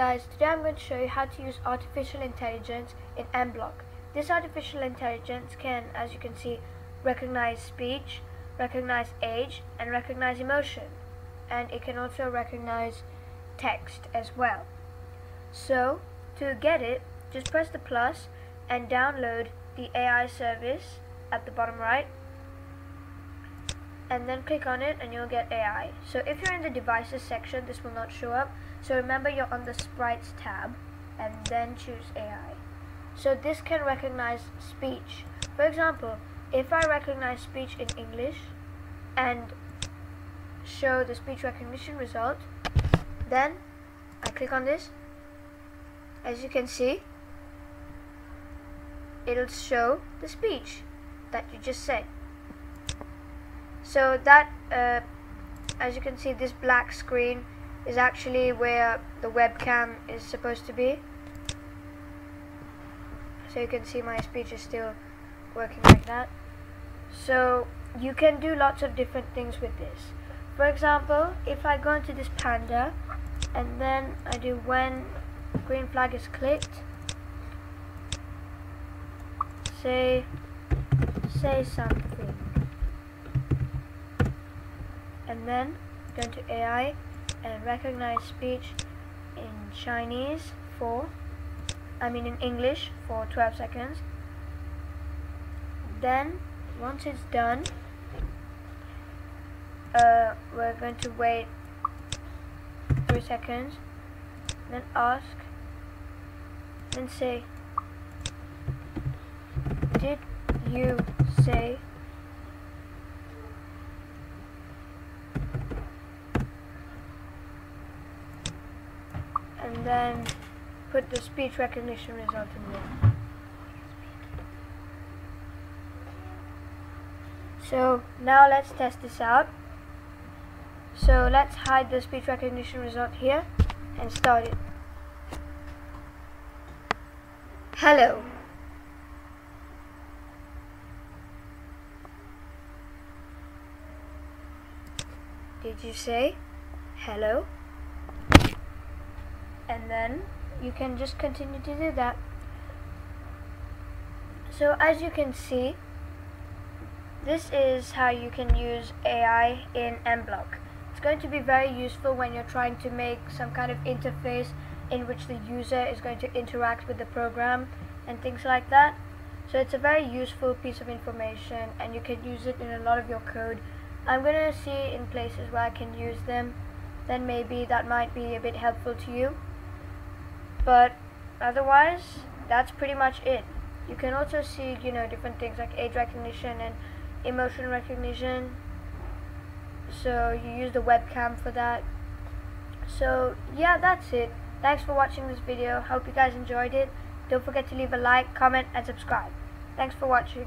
guys, today I'm going to show you how to use artificial intelligence in mBlock. This artificial intelligence can, as you can see, recognize speech, recognize age, and recognize emotion. And it can also recognize text as well. So, to get it, just press the plus and download the AI service at the bottom right and then click on it and you'll get AI. So if you're in the devices section this will not show up so remember you're on the sprites tab and then choose AI. So this can recognize speech. For example, if I recognize speech in English and show the speech recognition result, then I click on this. As you can see, it'll show the speech that you just said. So that, uh, as you can see, this black screen is actually where the webcam is supposed to be. So you can see my speech is still working like that. So you can do lots of different things with this. For example, if I go into this panda and then I do when green flag is clicked, say say something. And then go to AI and recognize speech in Chinese for, I mean in English for 12 seconds. Then, once it's done, uh, we're going to wait 3 seconds, then ask, then say, did you say and then put the speech recognition result in there. So now let's test this out. So let's hide the speech recognition result here and start it. Hello. Did you say hello? And then you can just continue to do that. So as you can see this is how you can use AI in mBlock it's going to be very useful when you're trying to make some kind of interface in which the user is going to interact with the program and things like that. So it's a very useful piece of information and you can use it in a lot of your code. I'm going to see in places where I can use them. Then maybe that might be a bit helpful to you but otherwise that's pretty much it. You can also see you know different things like age recognition and emotion recognition. So you use the webcam for that. So yeah that's it. Thanks for watching this video. Hope you guys enjoyed it. Don't forget to leave a like comment and subscribe. Thanks for watching